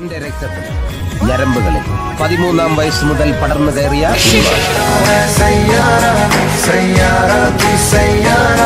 എന്റെ രക്തത്തിൽ. ഞരമ്പുകളിൽ. പതിമൂന്നാം വയസ്സ് മുതൽ പടർന്നു കയറിയ സിനിമ. सैयारा सैयारा